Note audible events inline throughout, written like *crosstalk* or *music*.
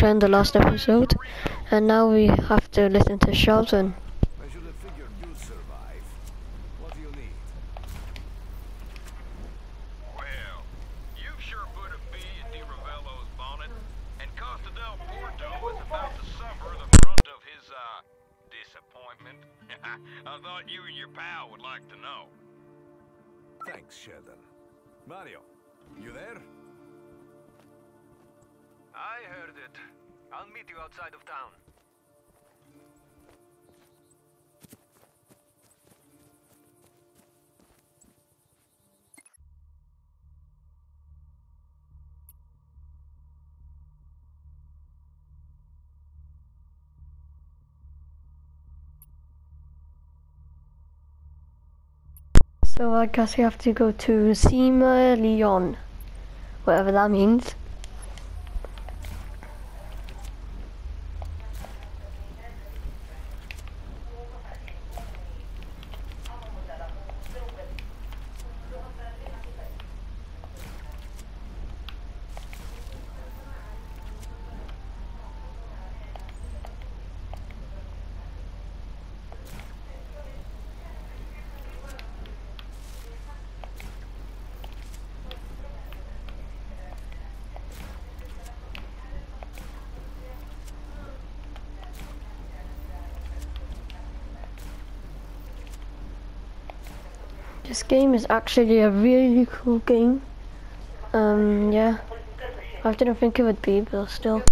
Picture in the last episode, and now we have to listen to Sheldon. I should have figured you'd survive. What do you need? Well, you sure put a bee in Di Ravello's bonnet, and Costa del Porto is about to suffer the brunt of his, uh, disappointment. I thought you and your pal would like to know. Thanks, Sheldon. Mario, you there? I heard it. I'll meet you outside of town. So I guess we have to go to Cima Leon, whatever that means. This game is actually a really cool game. Um, yeah. I didn't think it would be, but still.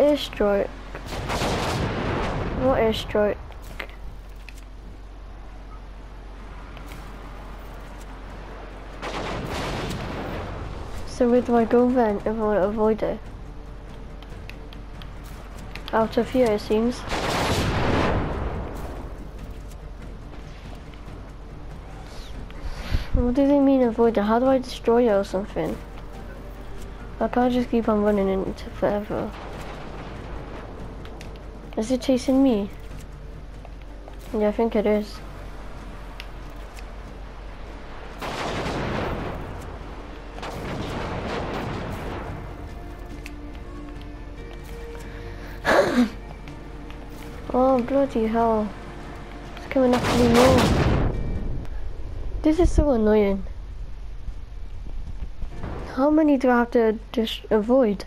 Airstrike. What airstrike? So where do I go then if I want to avoid it? Out of here it seems. What do they mean avoid it? How do I destroy it or something? I can't just keep on running into forever. Is it chasing me? Yeah, I think it is. *laughs* oh, bloody hell. It's coming after me more. This is so annoying. How many do I have to just avoid?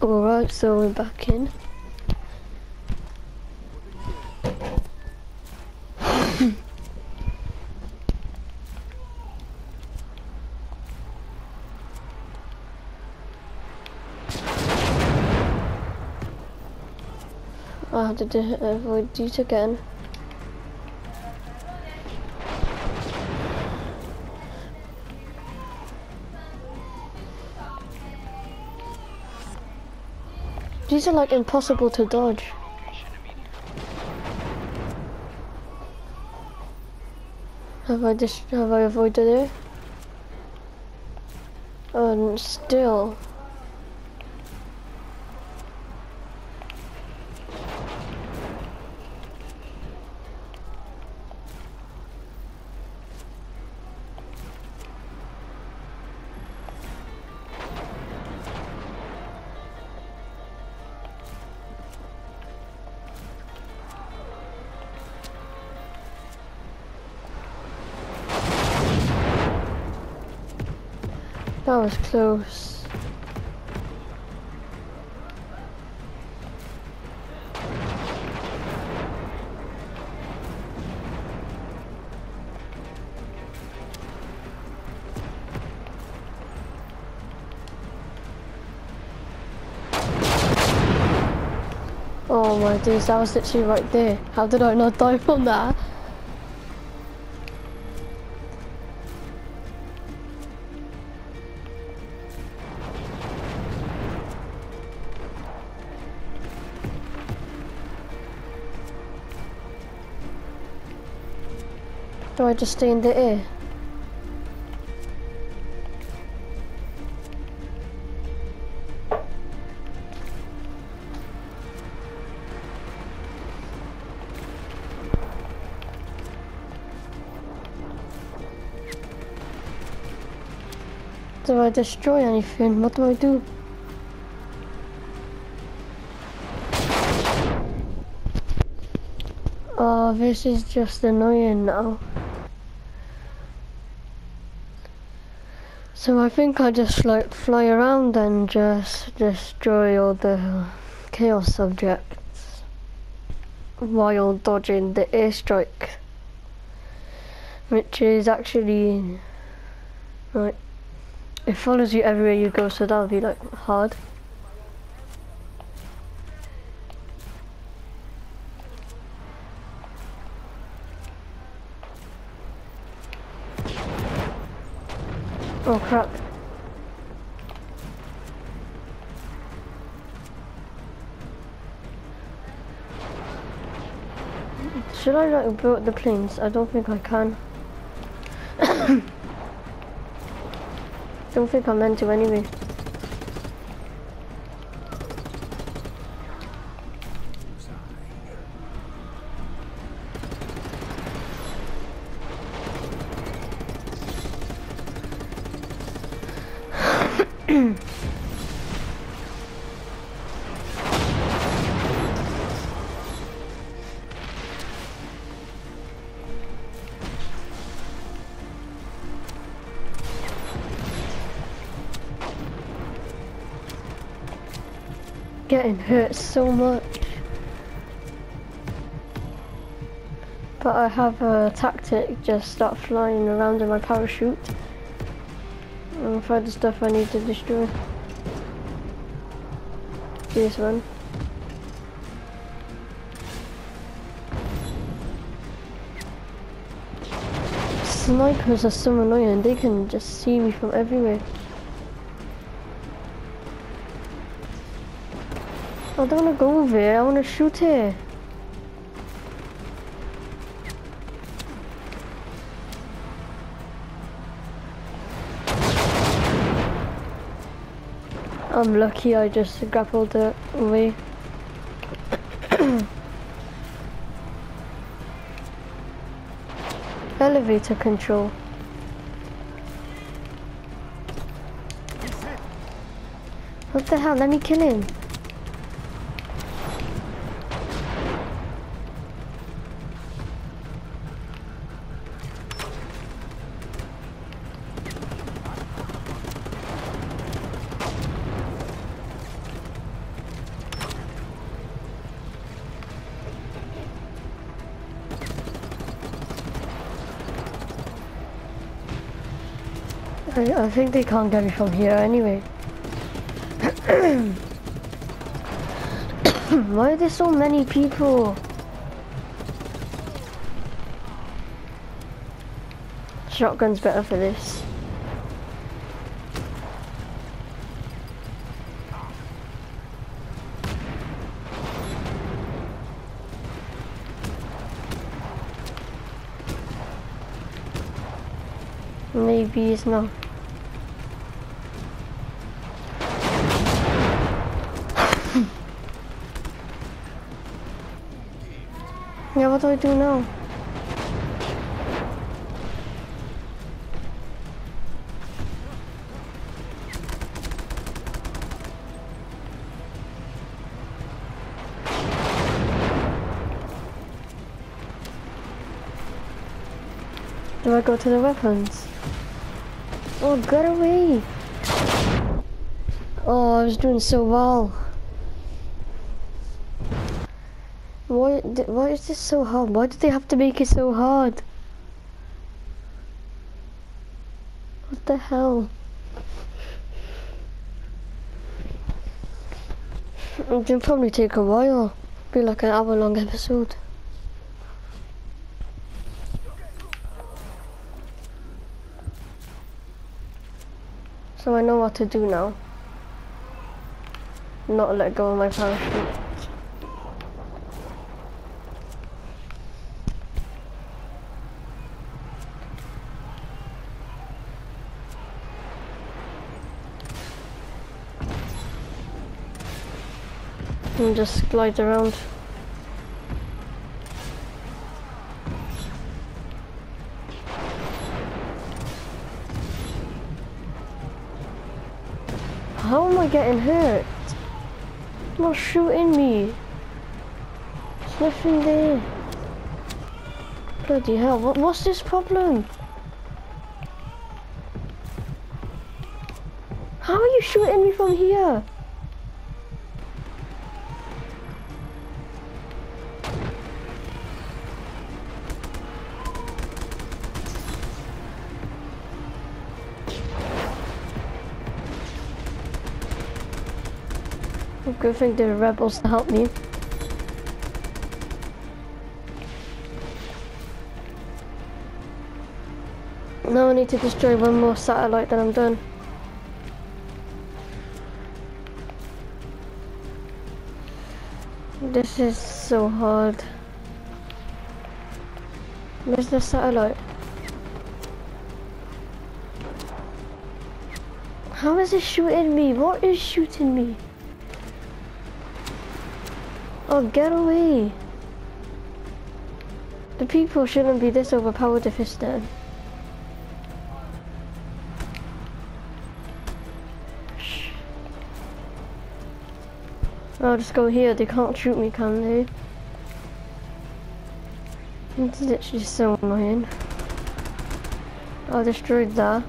Alright, so we're back in. *coughs* I have to avoid these again. These are like impossible to dodge. Have I just have I avoided it? And still. That was close. Oh my days, that was literally right there. How did I not die from that? Do I just stay in the air? Do I destroy anything? What do I do? Oh, this is just annoying now. So I think I just like fly around and just destroy all the chaos objects while dodging the airstrike. Which is actually right. It follows you everywhere you go, so that'll be like hard. Oh crap. Should I like build the planes? I don't think I can. *coughs* don't think I'm meant to anyway. Getting hurt so much. But I have a tactic, just start flying around in my parachute. And find the stuff I need to destroy. This one. Snipers are so annoying, they can just see me from everywhere. I don't want to go over I want to shoot here. I'm lucky I just grappled it away. *coughs* Elevator control. What the hell? Let me kill him. I, think they can't get me from here anyway. *coughs* Why are there so many people? Shotgun's better for this. Maybe it's not. Yeah, what do I do now? Do I go to the weapons? Oh, get away! Oh, I was doing so well. Why, why is this so hard? Why do they have to make it so hard? What the hell? It'll probably take a while. Be like an hour long episode. So I know what to do now. Not let go of my parachute. And just glide around. How am I getting hurt? Not shooting me. There's nothing there. Bloody hell, what, what's this problem? How are you shooting me from here? Good thing are rebels to help me. Now I need to destroy one more satellite then I'm done. This is so hard. Where's the satellite? How is it shooting me? What is shooting me? Oh, get away! The people shouldn't be this overpowered if it's dead. I'll just go here, they can't shoot me, can they? It's literally so annoying. I destroyed that.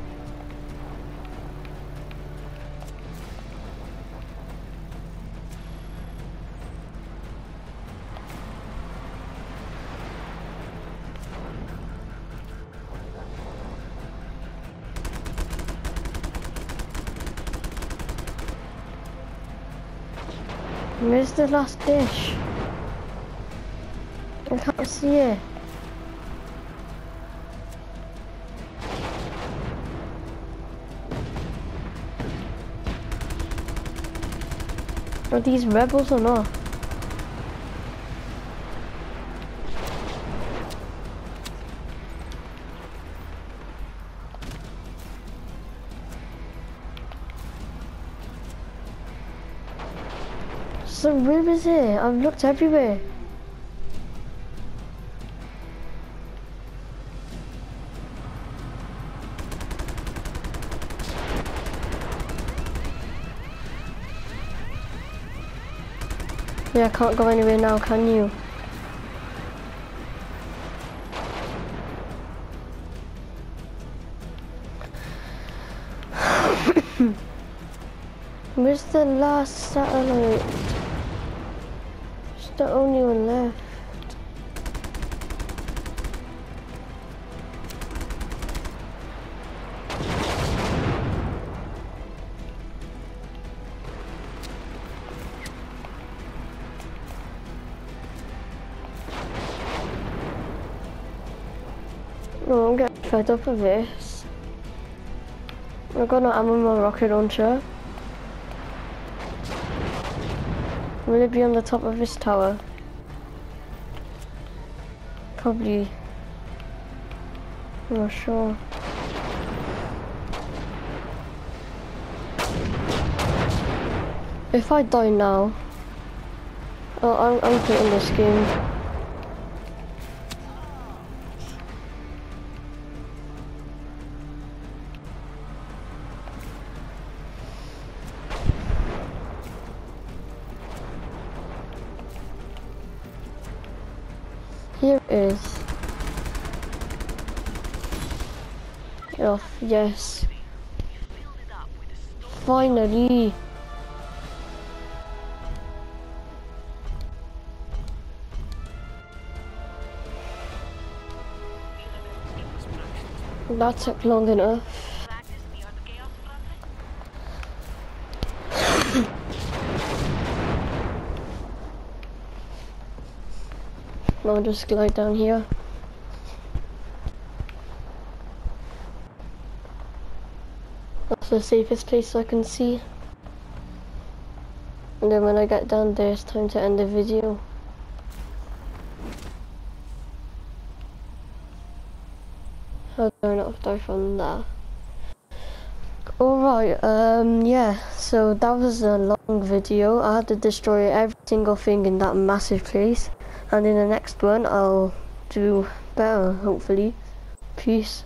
The last dish? I can't see it. Are these rebels or not? Where is it? I've looked everywhere. Yeah, I can't go anywhere now, can you? *coughs* Where's the last satellite? The only one left. Oh, I'm getting fed up of this. I've got no ammo in my rocket launcher. Will it be on the top of this tower? Probably. I'm not sure. If I die now, oh, I'm, I'm quitting this game. Yes. Finally. That took long enough. *coughs* I'll just glide down here. That's the safest place so I can see. And then when I get down there, it's time to end the video. I'll go not die from that. Alright, um, yeah, so that was a long video. I had to destroy every single thing in that massive place. And in the next one, I'll do better, hopefully. Peace.